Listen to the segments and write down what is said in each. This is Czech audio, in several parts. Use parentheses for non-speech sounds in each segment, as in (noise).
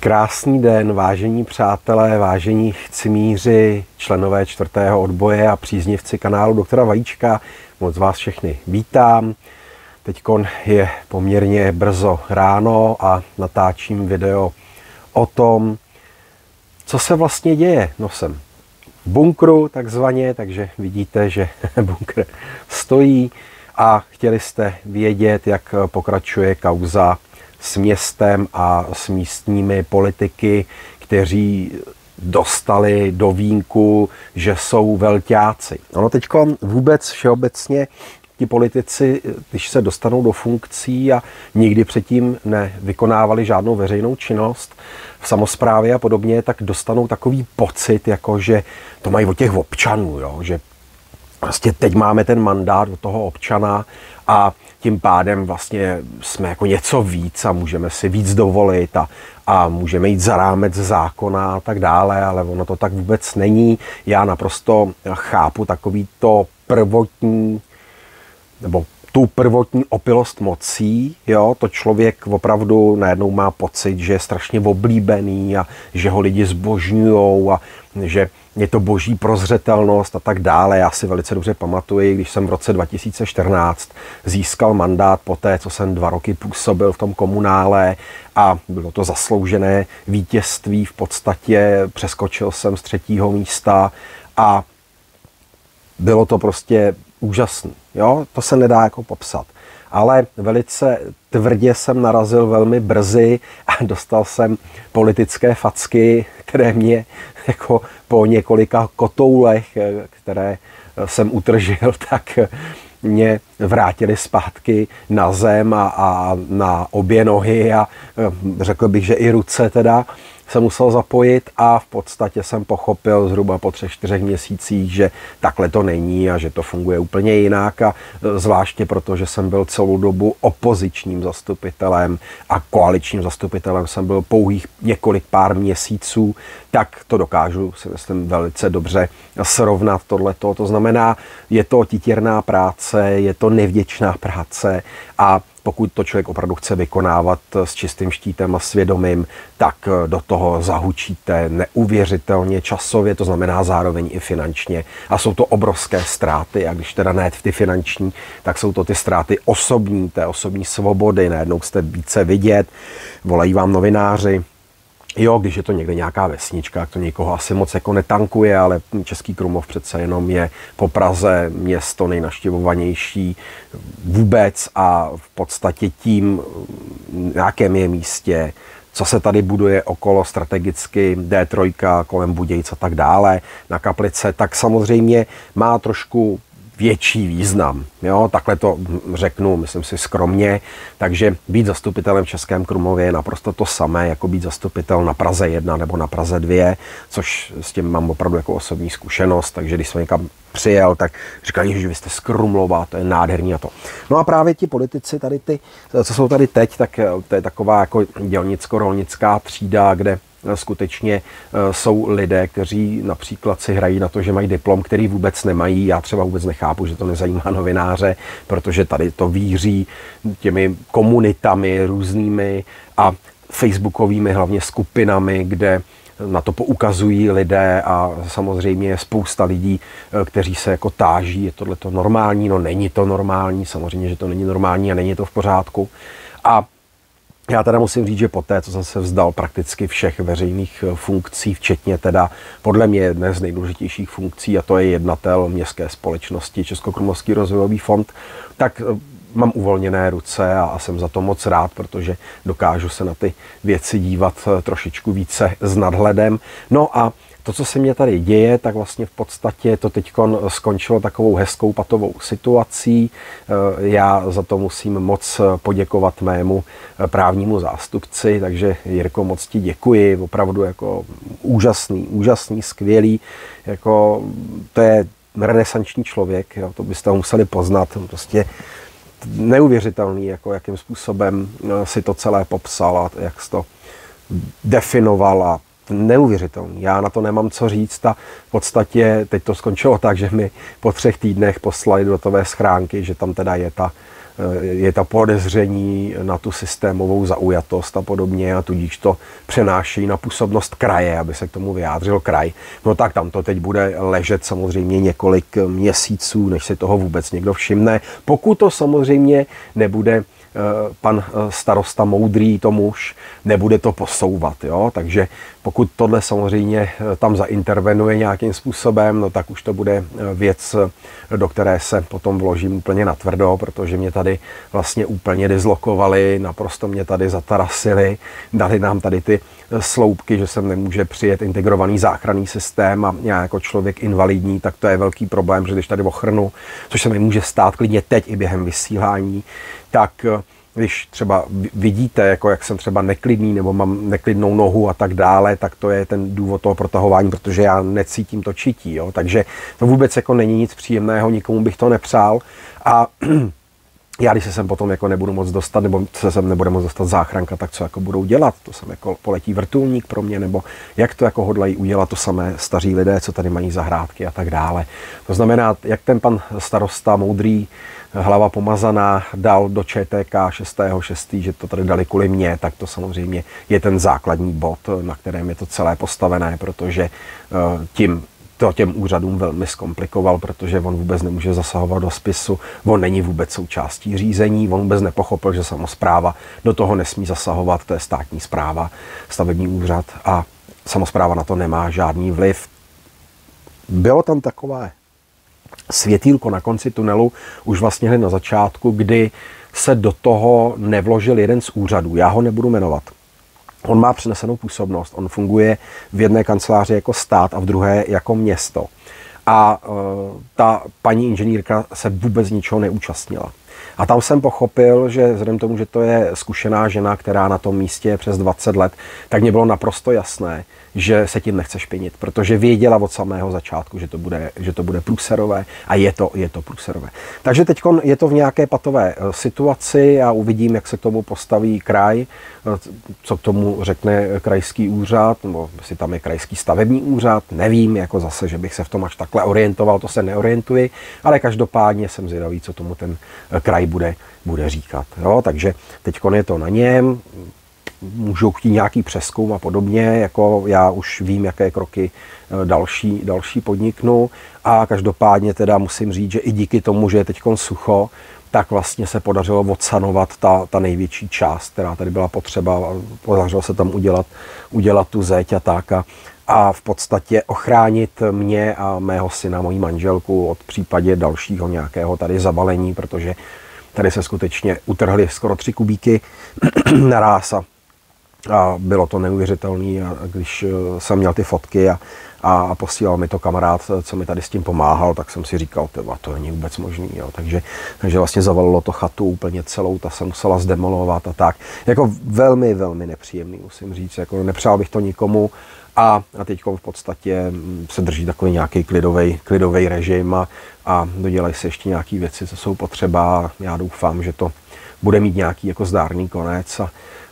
Krásný den, vážení přátelé, vážení chcimíři, členové čtvrtého odboje a příznivci kanálu doktora Vajíčka. Moc vás všechny vítám. Teď je poměrně brzo ráno a natáčím video o tom, co se vlastně děje. No jsem v bunkru takzvaně, takže vidíte, že (laughs) bunkr stojí a chtěli jste vědět, jak pokračuje kauza s městem a s místními politiky, kteří dostali do vínku, že jsou velťáci. Ono teď vůbec všeobecně ti politici, když se dostanou do funkcí a nikdy předtím nevykonávali žádnou veřejnou činnost v samozprávě a podobně, tak dostanou takový pocit, jako že to mají od těch občanů, jo? že prostě teď máme ten mandát od toho občana a tím pádem vlastně jsme jako něco víc a můžeme si víc dovolit a, a můžeme jít za rámec zákona a tak dále, ale ono to tak vůbec není. Já naprosto chápu takový to prvotní nebo tu prvotní opilost mocí, jo, to člověk opravdu najednou má pocit, že je strašně oblíbený a že ho lidi zbožňují a že je to boží prozřetelnost a tak dále. Já si velice dobře pamatuji, když jsem v roce 2014 získal mandát po té, co jsem dva roky působil v tom komunále a bylo to zasloužené vítězství. V podstatě přeskočil jsem z třetího místa a bylo to prostě úžasný. Jo? To se nedá jako popsat. Ale velice tvrdě jsem narazil velmi brzy a dostal jsem politické facky, které mě jako po několika kotoulech, které jsem utržil, (laughs) tak mě vrátili zpátky na zem a, a na obě nohy a řekl bych, že i ruce teda se musel zapojit a v podstatě jsem pochopil zhruba po třech, čtyřech měsících, že takhle to není a že to funguje úplně jinak a e, zvláště proto, že jsem byl celou dobu opozičním zastupitelem a koaličním zastupitelem jsem byl pouhých několik pár měsíců, tak to dokážu si myslím velice dobře srovnat tohleto. To znamená, je to titěrná práce, je to nevděčná práce a pokud to člověk opravdu chce vykonávat s čistým štítem a svědomím, tak eh, do toho zahučíte neuvěřitelně časově, to znamená zároveň i finančně. A jsou to obrovské ztráty, a když teda ne ty finanční, tak jsou to ty ztráty osobní, té osobní svobody, najednou jste více vidět, volají vám novináři, Jo, když je to někde nějaká vesnička, to někoho asi moc jako netankuje, ale Český Krumlov přece jenom je po Praze město nejnaštěvovanější vůbec a v podstatě tím, na jakém je místě, co se tady buduje okolo strategicky D3, kolem Budějc a tak dále, na Kaplice, tak samozřejmě má trošku větší význam. Jo, takhle to řeknu, myslím si skromně. Takže být zastupitelem v Českém Krumlově je naprosto to samé, jako být zastupitel na Praze 1 nebo na Praze 2, což s tím mám opravdu jako osobní zkušenost. Takže když jsem někam přijel, tak říkali, že vy jste z Krumlova, to je nádherný a to. No a právě ti politici tady ty, co jsou tady teď, tak to je taková jako dělnicko-rolnická třída, kde skutečně eh, jsou lidé, kteří například si hrají na to, že mají diplom, který vůbec nemají. Já třeba vůbec nechápu, že to nezajímá novináře, protože tady to víří těmi komunitami různými a facebookovými hlavně skupinami, kde na to poukazují lidé a samozřejmě je spousta lidí, eh, kteří se jako táží, je tohle to normální, no není to normální, samozřejmě, že to není normální a není to v pořádku. A já teda musím říct, že poté, co jsem se vzdal prakticky všech veřejných eh, funkcí, včetně teda podle mě jedné z nejdůležitějších funkcí, a to je jednatel městské společnosti Českokrumlovský rozvojový fond, tak eh, mám uvolněné ruce a, a jsem za to moc rád, protože dokážu se na ty věci dívat eh, trošičku více s nadhledem. No a to, co se mě tady děje, tak vlastně v podstatě to teď skončilo takovou hezkou patovou situací. Eh, já za to musím moc poděkovat mému eh, právnímu zástupci, takže Jirko, moc ti děkuji, opravdu jako úžasný, úžasný, skvělý, jako to je renesanční člověk, jo, to byste ho museli poznat, prostě neuvěřitelný, jako jakým způsobem eh, si to celé popsal a jak jsi to definoval a neuvěřitelný. Já na to nemám co říct a v podstatě teď to skončilo tak, že mi po třech týdnech poslali do tové schránky, že tam teda je ta je to podezření na tu systémovou zaujatost a podobně a tudíž to přenáší na působnost kraje, aby se k tomu vyjádřil kraj. No tak tam to teď bude ležet samozřejmě několik měsíců, než se toho vůbec někdo všimne. Pokud to samozřejmě nebude Eh, pan eh, starosta moudrý to muž, nebude to posouvat. Jo? Takže pokud tohle samozřejmě eh, tam zaintervenuje nějakým způsobem, no tak už to bude věc, do které se potom vložím úplně natvrdo, protože mě tady vlastně úplně dizlokovali, naprosto mě tady zatarasili, dali nám tady ty sloupky, že sem nemůže přijet integrovaný záchranný systém a já jako člověk invalidní, tak to je velký problém, že když tady ochrnu, což se mi může stát klidně teď i během vysílání, tak eh, když třeba vidíte, jako jak jsem třeba neklidný nebo mám neklidnou nohu a tak dále, tak to je ten důvod toho protahování, protože já necítím to čití. Jo? Takže to vůbec jako není nic příjemného, nikomu bych to nepřál. A (clears throat) já když se sem potom jako nebudu moc dostat, nebo se sem nebude moc dostat záchranka, tak co jako budou dělat? To jsem jako poletí vrtulník pro mě, nebo jak to jako hodlají udělat to samé staří lidé, co tady mají zahrádky a tak dále. To znamená, jak ten pan starosta moudrý, hlava pomazaná, dal do ČTK 6.6., že to tady dali kvůli mě, tak to samozřejmě je ten základní bod, na kterém je to celé postavené, protože eh, tím to těm úřadům velmi zkomplikoval, protože on vůbec nemůže zasahovat do spisu, on není vůbec součástí řízení, on vůbec nepochopil, že samozpráva do toho nesmí zasahovat, to je státní zpráva, stavební úřad a samozpráva na to nemá žádný vliv. Bylo tam takové světýlko na konci tunelu už vlastně hned na začátku, kdy se do toho nevložil jeden z úřadů. Já ho nebudu jmenovat. On má přenesenou působnost, on funguje v jedné kanceláři jako stát a v druhé jako město. A e, ta paní inženýrka se vůbec ničeho neúčastnila. A tam jsem pochopil, že vzhledem tomu, že to je zkušená žena, která na tom místě je přes 20 let, tak mě bylo naprosto jasné, že se tím nechce špinit, protože věděla od samého začátku, že to bude, že to bude průserové a je to, je to průserové. Takže teď je to v nějaké patové eh, situaci a uvidím, jak se k tomu postaví kraj, eh, co k tomu řekne krajský úřad, nebo jestli tam je krajský stavební úřad, nevím, jako zase, že bych se v tom až takhle orientoval, to se neorientuji, ale každopádně jsem zvědavý, co tomu ten eh, kraj bude, bude říkat. Jo? Takže teď je to na něm, můžou chtít nějaký přeskum a podobně, jako já už vím, jaké kroky eh, další, další podniknu a každopádně teda musím říct, že i díky tomu, že je teď sucho, tak vlastně se podařilo odsanovat ta, ta největší část, která tady byla potřeba. Podařilo se tam udělat, udělat tu zeď a tak. A, a v podstatě ochránit mě a mého syna, mojí manželku od případě dalšího nějakého tady zabalení, protože tady se skutečně utrhly skoro tři kubíky (clears throat) naraz a a bylo to neuvěřitelné, když eh, jsem měl ty fotky a, a posílal mi to kamarád, co mi tady s tím pomáhal, tak jsem si říkal, tyva, to není vůbec možný. Jo. Takže, takže vlastně zavalilo to chatu úplně celou, ta se musela zdemolovat a tak. Jako velmi, velmi nepříjemný, musím říct. Jako nepřál bych to nikomu a, a teď v podstatě mm, se drží takový nějaký klidový, klidový režim a, a dodělají se ještě nějaké věci, co jsou potřeba. Já doufám, že to bude mít nějaký jako zdárný konec a,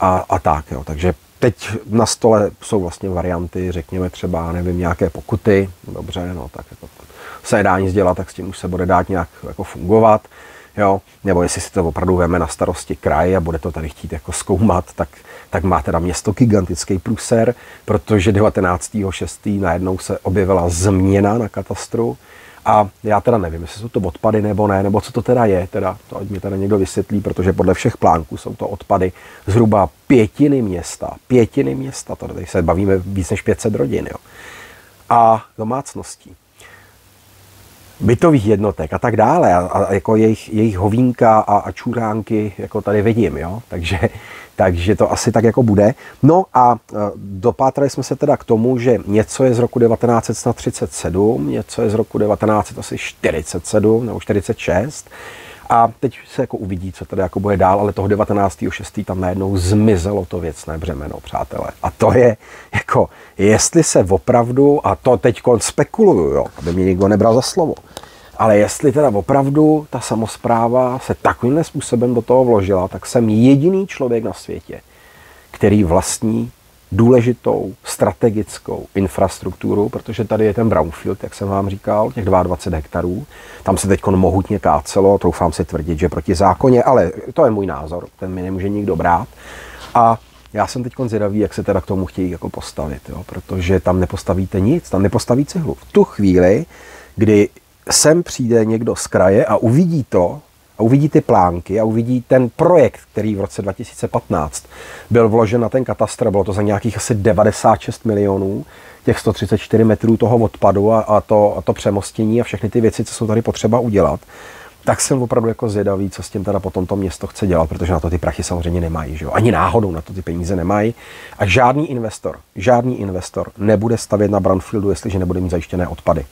a, a tak. Jo. Takže teď na stole jsou vlastně varianty, řekněme třeba, nevím, nějaké pokuty, dobře, no tak jako se nedá nic dělat, tak s tím už se bude dát nějak jako fungovat, jo, nebo jestli si to opravdu veme na starosti kraj a bude to tady chtít jako zkoumat, tak, tak má teda město gigantický průser, protože 19.6. najednou se objevila změna na katastru, a já teda nevím, jestli jsou to odpady nebo ne, nebo co to teda je, teda, to ať mi teda někdo vysvětlí, protože podle všech plánků jsou to odpady zhruba pětiny města. Pětiny města, tady se bavíme víc než 500 rodin. Jo. A domácností bytových jednotek a tak dále. A, a jako jejich, jejich hovínka a, a čuránky jako tady vidím, jo. Takže, takže to asi tak jako bude. No a e, dopátrali jsme se teda k tomu, že něco je z roku 1937, něco je z roku 1947 nebo 46 a teď se jako uvidí, co tady jako bude dál, ale toho 19.6. tam najednou zmizelo to věcné břemeno, přátelé. A to je jako, jestli se opravdu, a to teď spekuluju, jo, aby mě někdo nebral za slovo, ale jestli teda opravdu ta samozpráva se takovým způsobem do toho vložila, tak jsem jediný člověk na světě, který vlastní důležitou strategickou infrastrukturu, protože tady je ten brownfield, jak jsem vám říkal, těch 22 hektarů. Tam se teď mohutně kácelo, troufám si tvrdit, že proti zákoně, ale to je můj názor, ten mi nemůže nikdo brát. A já jsem teď zvědavý, jak se teda k tomu chtějí jako postavit, jo? protože tam nepostavíte nic, tam nepostaví cihlu. V tu chvíli, kdy sem přijde někdo z kraje a uvidí to, a uvidí ty plánky a uvidí ten projekt, který v roce 2015 byl vložen na ten katastr, bylo to za nějakých asi 96 milionů, těch 134 metrů toho odpadu a, a, to, a to přemostění a všechny ty věci, co jsou tady potřeba udělat, tak jsem opravdu jako zvědavý, co s tím teda potom to město chce dělat, protože na to ty prachy samozřejmě nemají, že jo? ani náhodou na to ty peníze nemají. A žádný investor, žádný investor nebude stavět na Brownfieldu, jestliže nebude mít zajištěné odpady.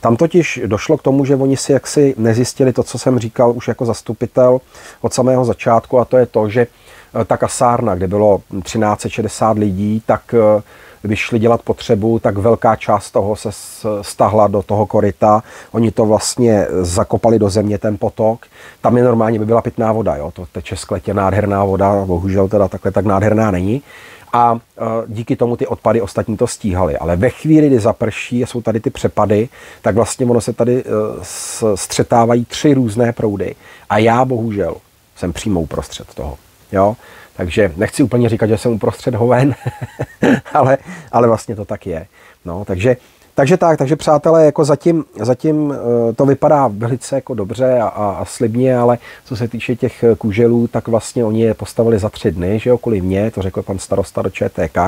Tam totiž došlo k tomu, že oni si jaksi nezjistili to, co jsem říkal už jako zastupitel od samého začátku, a to je to, že eh, ta kasárna, kde bylo 1360 lidí, tak eh, když šli dělat potřebu, tak velká část toho se stahla do toho koryta. Oni to vlastně zakopali do země, ten potok. Tam je normálně by byla pitná voda, jo? to teče skletě nádherná voda, bohužel teda takhle tak nádherná není. A e, díky tomu ty odpady ostatní to stíhaly. Ale ve chvíli, kdy zaprší a jsou tady ty přepady, tak vlastně ono se tady e, střetávají tři různé proudy. A já bohužel jsem přímo uprostřed toho. Jo? Takže nechci úplně říkat, že jsem uprostřed hoven, (laughs) ale, ale vlastně to tak je. No, takže, takže tak, takže přátelé, jako zatím, zatím eh, to vypadá velice jako dobře a, a, a slibně, ale co se týče těch kůželů, tak vlastně oni je postavili za tři dny, že okolo mě, to řekl pan starosta do ČTK,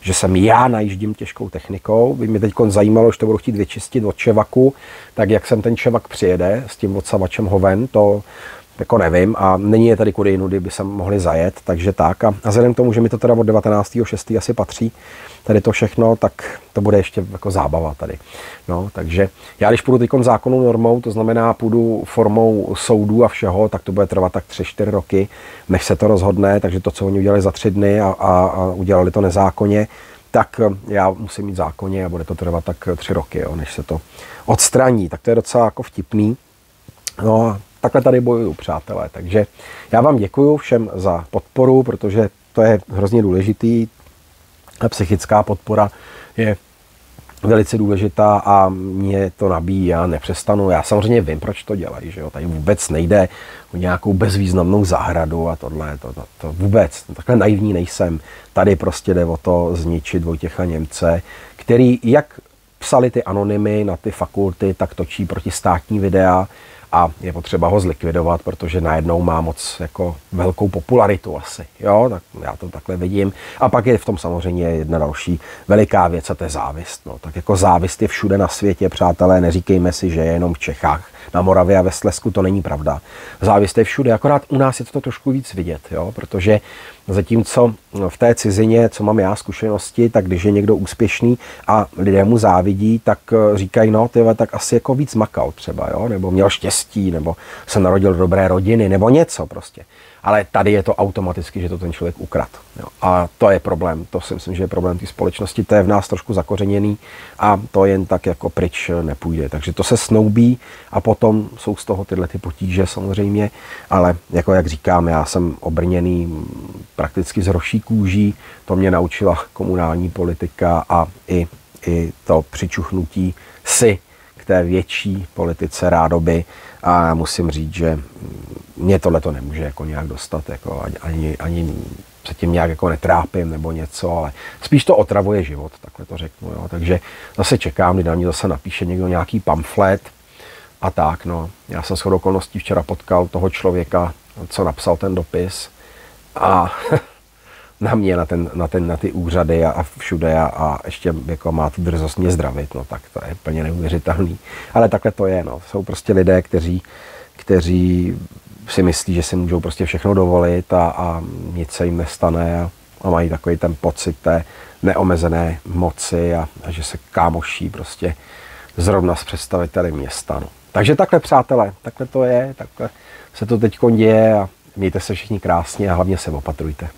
že jsem já najíždím těžkou technikou. By mě teď zajímalo, že to budu chtít vyčistit od čevaku, tak jak sem ten čevak přijede s tím odsavačem hoven, to jako nevím a není je tady kudy jinudy, by se mohli zajet, takže tak. A, a vzhledem k tomu, že mi to teda od 19.6. asi patří, tady to všechno, tak to bude ještě jako zábava tady. No, takže já když půjdu teď zákonu normou, to znamená půjdu formou soudů a všeho, tak to bude trvat tak 3-4 roky, než se to rozhodne, takže to, co oni udělali za tři dny a, a, a udělali to nezákonně, tak já musím mít zákonně a bude to trvat tak tři roky, jo, než se to odstraní. Tak to je docela jako vtipný. No takhle tady bojuju, přátelé. Takže já vám děkuji všem za podporu, protože to je hrozně důležitý. A psychická podpora je velice důležitá a mě to nabíjí, já nepřestanu. Já samozřejmě vím, proč to dělají, že jo? Tady vůbec nejde o nějakou bezvýznamnou zahradu a tohle, to, to, to vůbec, takhle naivní nejsem. Tady prostě jde o to zničit Vojtěcha Němce, který jak psali ty anonymy na ty fakulty, tak točí proti státní videa, a je potřeba ho zlikvidovat, protože najednou má moc jako velkou popularitu asi. Jo, tak já to takhle vidím. A pak je v tom samozřejmě jedna další veliká věc a to je závist. No, tak jako závist je všude na světě, přátelé, neříkejme si, že je jenom v Čechách. Na Moravě a ve Slesku to není pravda. Závist je všude, akorát u nás je to trošku víc vidět, jo, protože Zatímco v té cizině, co mám já zkušenosti, tak když je někdo úspěšný a lidé mu závidí, tak eh, říkají, no tyhle, tak asi jako víc makal třeba, jo? nebo měl štěstí, nebo se narodil do dobré rodiny, nebo něco prostě ale tady je to automaticky, že to ten člověk ukrad. Jo. A to je problém, to si myslím, že je problém té společnosti, to je v nás trošku zakořeněný a to jen tak jako pryč nepůjde. Takže to se snoubí a potom jsou z toho tyhle ty potíže samozřejmě, ale jako jak říkám, já jsem obrněný prakticky z roší kůží, to mě naučila komunální politika a i, i to přičuchnutí si k té větší politice rádoby a já musím říct, že mě tohle to nemůže jako nějak dostat, jako ani, ani, se tím nějak jako netrápím nebo něco, ale spíš to otravuje život, takhle to řeknu. Jo. Takže zase čekám, kdy na mě zase napíše někdo nějaký pamflet a tak. No. Já jsem shodou okolností včera potkal toho člověka, co napsal ten dopis a (laughs) na mě, na, ten, na, ten, na ty úřady a, a všude a, a ještě jako má tu drzost mě zdravit, no tak to je plně neuvěřitelný. Ale takhle to je, no. Jsou prostě lidé, kteří, kteří si myslí, že si můžou prostě všechno dovolit a, a nic se jim nestane a, a mají takový ten pocit té neomezené moci a, a že se kámoší prostě zrovna s představiteli města. No. Takže takhle, přátelé, takhle to je, takhle se to teď děje a mějte se všichni krásně a hlavně se opatrujte.